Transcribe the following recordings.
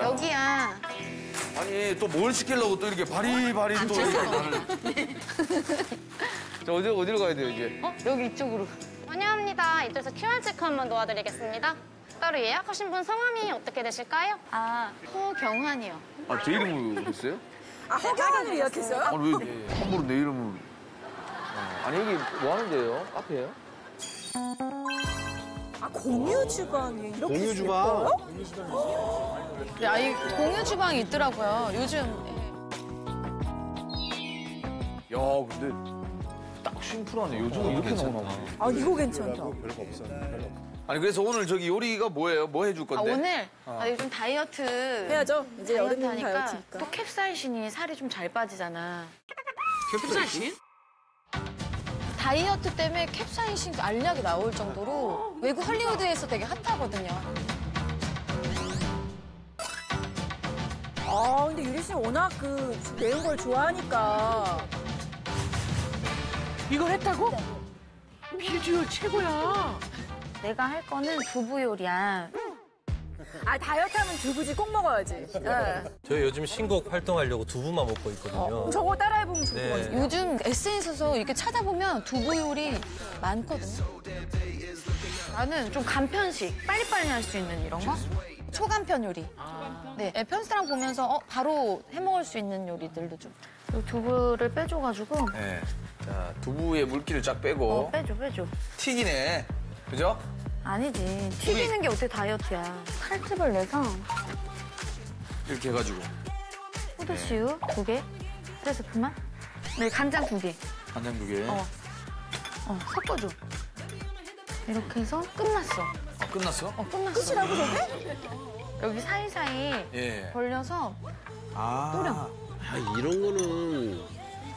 여기야. 아니 또 뭘 시키려고 또 이렇게 바리바리 또 이렇게 나를. 자 어디 어디로 가야 돼요 이제? 어? 여기 이쪽으로. 환영합니다. 이쪽에서 QR 체크 한번 도와드리겠습니다. 따로 예약하신 분 성함이 어떻게 되실까요? 아, 허경환이요. 아 제 이름으로 했어요? 아, 허경환을 예약했어요? 아니 왜 함부로 내 이름을? 어, 아니 여기 뭐 하는 데예요? 카페예요? 아, 공유 주방이 이렇게 공유 주방. 야, 이 공유 주방이 있더라고요. 요즘. 야 근데 딱 심플하네. 요즘은 이렇게 나오나? 아, 이거 괜찮다. 별거 없어. 아니 그래서 오늘 저기 요리가 뭐예요? 뭐 해줄 아, 건데? 오늘 아, 요즘 다이어트. 해야죠. 이제 다이어트 하니까 다이어트니까. 또 캡사이신이 살이 좀 잘 빠지잖아. 캡사이신? 다이어트 때문에 캡사이신 알약이 나올 정도로 외국 할리우드에서 되게 핫하거든요. 아, 근데 유리 씨는 워낙 그 매운 걸 좋아하니까. 이걸 했다고? 비주얼 최고야. 내가 할 거는 두부 요리야. 아, 다이어트 하면 두부지 꼭 먹어야지. 네. 저희 요즘 신곡 활동하려고 두부만 먹고 있거든요. 저거 따라해보면 좋을 네. 것 같아요. 요즘 SNS에서 이렇게 찾아보면 두부 요리 많거든요. 나는 좀 간편식, 빨리빨리 할 수 있는 이런 거? 초간편 요리. 네, 네, 편스랑 보면서 어, 바로 해먹을 수 있는 요리들도 좀. 이 두부를 빼줘가지고. 네. 자 두부의 물기를 쫙 빼고 어, 빼줘, 빼줘. 튀기네. 그죠? 아니지. 튀기는 게 어떻게 다이어트야. 칼집을 내서 이렇게 해가지고 후드시우 두 개, 세 스푼만. 네, 간장 두 개. 간장 두 개. 어. 어, 섞어줘. 이렇게 해서 끝났어. 아, 끝났어? 어, 끝났어. 끝이라고 저게? 여기 사이사이 예. 벌려서 아. 뿌려. 아, 이런 거는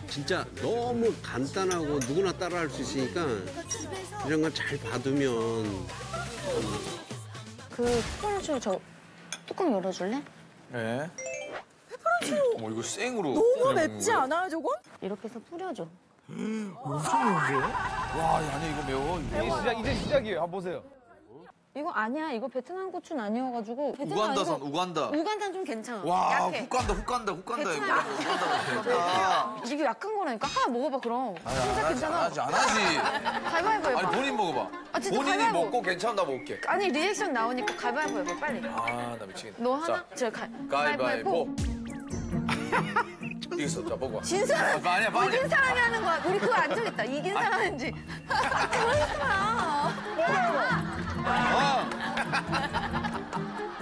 진짜 너무 간단하고 누구나 따라할 수 있으니까 이런 건잘 봐두면 그 스폰주 저 뚜껑 열어줄래? 네. 어머 이거 생으로. 너무 맵지? 않아요, 저건? 이렇게 해서 뿌려줘. 와 아니 이거 매워. 이거. 시작, 이제 시작이에요. 한번 보세요. 이거 아니야. 이거 베트남 고추는 아니어가지고. 우간다산 아니고 우간다. 우간다는 좀 괜찮아. 와 약해. 훅 간다 훅 간다 훅 간다 이거. 훅 간다. 이게 약한 거라니까. 하나 먹어봐 그럼. 안 진짜 안 괜찮아. 하지 안 하지. 가위바위보 해봐. 아니 본인 먹어봐. 아, 진짜 본인이 가위바위보. 먹고 괜찮다 먹을게. 아니 리액션 나오니까 가위바위보 해봐 빨리. 아 나 미치겠네. 너 하나? 자, 저 가, 가위바위보. 이겼어 자 먹어. 진 사람. 아, 아니야 빨리. 이긴 사람이 하는 거야. 우리 그거 안 정했다. 이긴 사람인지. 그러지 마. 아.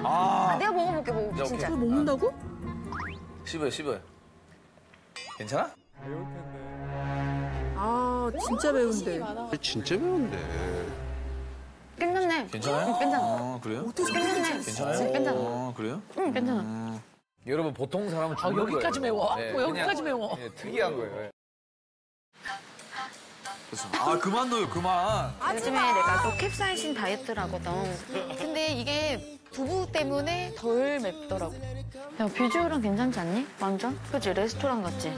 아. 내가 먹어볼게, 먹어볼게. 자, 진짜. 오케이. 먹는다고? 씹어요 씹어요. 괜찮아? 아, 진짜 매운데. 진짜 매운데. 괜찮네. 괜찮아요? 응, 괜찮아. 아 그래요? 괜찮네. 괜찮아요? 괜찮아. 아 그래요? 응, 괜찮아. 여러분 보통 사람은 아, 죽는 여기까지 거예요. 매워? 네, 뭐 여기까지 그냥, 매워? 예, 특이한 거예요. 예. 됐습니다. 아 그만 넣어요 그만. 요즘에 내가 또 캡사이신 다이어트를 하거든. 근데 이게 두부 때문에 덜 맵더라고. 야, 비주얼은 괜찮지 않니? 완전? 그치? 레스토랑 같지?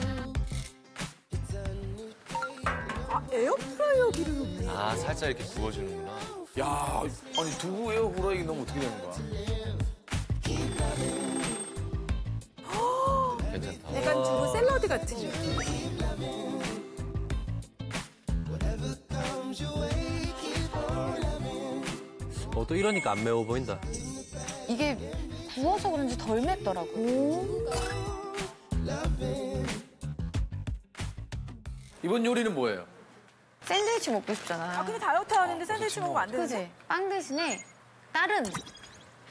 아, 에어프라이어 붓네. 아, 살짝 이렇게 부어주는구나. 야 아니 두부 에어 후라이기 넣으면 어떻게 되는 거야? 괜찮다. 약간 두부 샐러드 같은 느낌. 어, 또 이러니까 안 매워 보인다. 이게 구워서 그런지 덜 맵더라고. 이번 요리는 뭐예요? 샌드위치 먹고 싶잖아. 아, 근데 다이어트 하는데 샌드위치 먹으면 안 되지? 그지? 빵 대신에 다른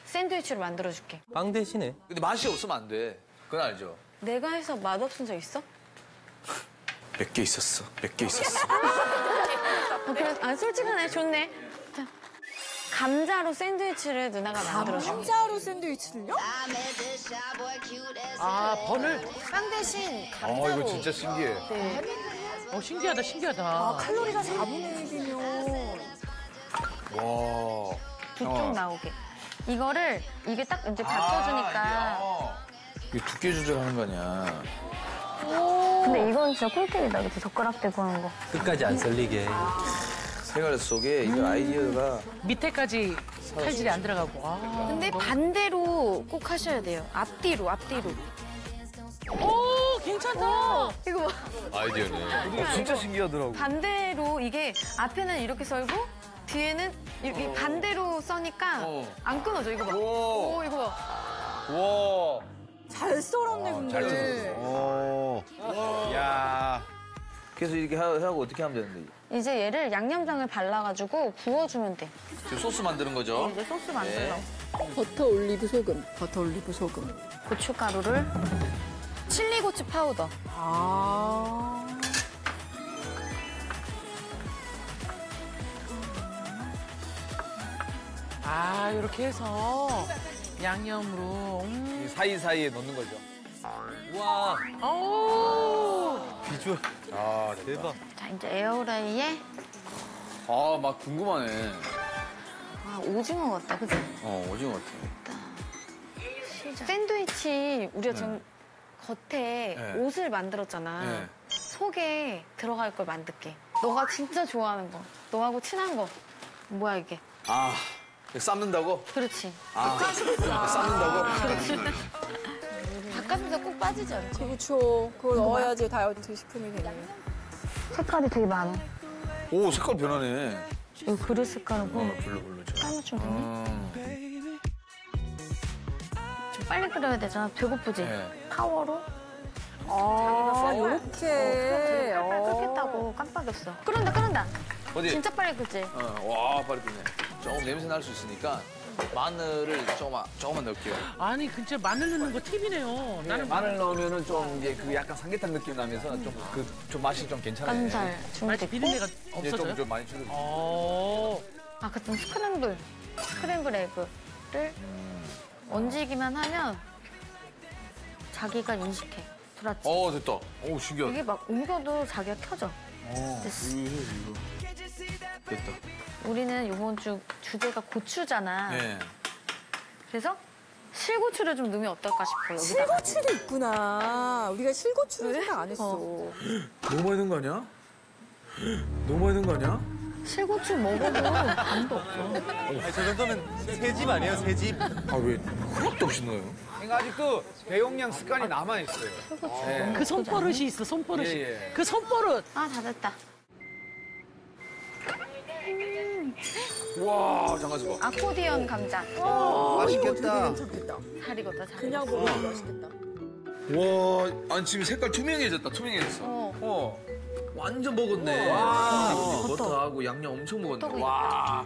샌드위치를 만들어줄게. 빵 대신에 근데 맛이 없으면 안 돼. 그건 알죠? 내가 해서 맛없은 적 있어? 몇 개 있었어. 몇 개 있었어. 어, 그래, 아, 솔직하네. 좋네. 자, 감자로 샌드위치를 누나가 만들어줄게. 감자로 샌드위치를요? 아, 번을. 빵 대신 아 감자로. 이거 진짜 신기해. 네. 어, 신기하다, 신기하다. 아, 칼로리가 4분의 1이면. 와. 두쪽 나오게. 이거를 이게 딱 이제 바꿔주니까. 이게 두께 조절하는 거 아니야. 근데 이건 진짜 꿀팁이다, 그치? 젓가락 대고 하는 거. 끝까지 안 썰리게. 생활 속에 이런 아이디어가 밑에까지 칼질이 안 들어가고. 아. 근데 반대로 꼭 하셔야 돼요. 앞뒤로, 앞뒤로. 오, 괜찮다. 이거 봐. 아이디어네. 이거 진짜 신기하더라고. 반대로 이게 앞에는 이렇게 썰고 뒤에는 이, 이 반대로 써니까 어. 안 끊어져. 이거 봐. 오. 오, 이거 봐. 와. 잘 썰었네, 근데. 잘 뜯었어. 오. 야. 그래서 이렇게 하- 하고 어떻게 하면 되는데? 이제 얘를 양념장을 발라가지고 부어주면 돼. 지금 소스 만드는 거죠? 이제 소스 만들러. 버터 올리브 소금. 버터 올리브 소금. 고춧가루를 칠리 고추 파우더. 아. 아, 이렇게 해서 양념으로. 음. 사이사이에 넣는 거죠. 와, 오. 비주얼. 아, 대박. 자, 이제 에어프라이어에 아, 막 궁금하네. 아, 오징어 같다, 그치? 어, 오징어 같아. 샌드위치 우리가 지금 겉에 네. 옷을 만들었잖아. 네. 속에 들어갈 걸 만들게. 너가 진짜 좋아하는 거. 너하고 친한 거. 뭐야 이게? 아, 이거 삶는다고? 그렇지. 아, 삶는다고? 닭가슴살 꼭 빠지지 않지? 그렇죠. 그걸 넣어야지 다이어트 식품이 되네. 색깔이 되게 많아. 오, 색깔 변하네. 이거 그릇 색깔이고 블루, 블루. 되네. 음. 좀 빨리 끓여야 되잖아. 배고프지? 네. 파워로? 아, 어, 요렇게. 빨리 끓겠다고 깜빡했어. 끓는다, 끓는다. 어디? 진짜 빨리 끓지? 어, 와, 빨리 끓네. 조금 냄새 날 수 있으니까 마늘을 조금만, 조금만 넣을게요. 아니, 진짜 마늘 넣는 거 팁이네요. 나는 마늘 넣으면은 좀 이제 그 약간 삼계탕 느낌 나면서 좀 그 좀 맛이 좀 괜찮아요. 깐살 맛이 준비됐고. 비린내가 이제 없어져요? 좀, 좀 많이 줄여. 어. 아, 그땐 스크램블. 스크램블 에그를 얹기만 하면 자기가 인식해. 들었지? 어, 됐다. 오, 신기하다. 이게 막 옮겨도 자기가 켜져. 어, 됐어. 이거, 이거. 됐다. 우리는 이번 주 주제가 고추잖아. 네. 그래서 실고추를 좀 넣으면 어떨까 싶어, 여기다가. 실고추도 있구나. 우리가 실고추를 생각 안 했어. 너무 많이 넣은 거 아니야? 너무 많이 넣은 거 아니야? 실고추 먹어도 감도 없어. 아니, 저 정도면 새 집 아니에요, 새 집? 아, 왜 허락도 없이 넣어요? 그러니까 아직도 대용량 습관이 남아 있어요. 네. 그 손버릇이 있어, 손버릇이. 예, 예. 그 손버릇. 아, 다 됐다. 와, 잠깐 봐. 아코디언 감자. 맛있겠다. 괜찮겠다. 잘 익었다, 잘 그냥 익었어. 먹으면 맛있겠다. 와, 아니 지금 색깔 투명해졌다. 투명해졌어. 어. 어. 완전 먹었네. 와. 버터하고 양념 엄청 먹었네. 와.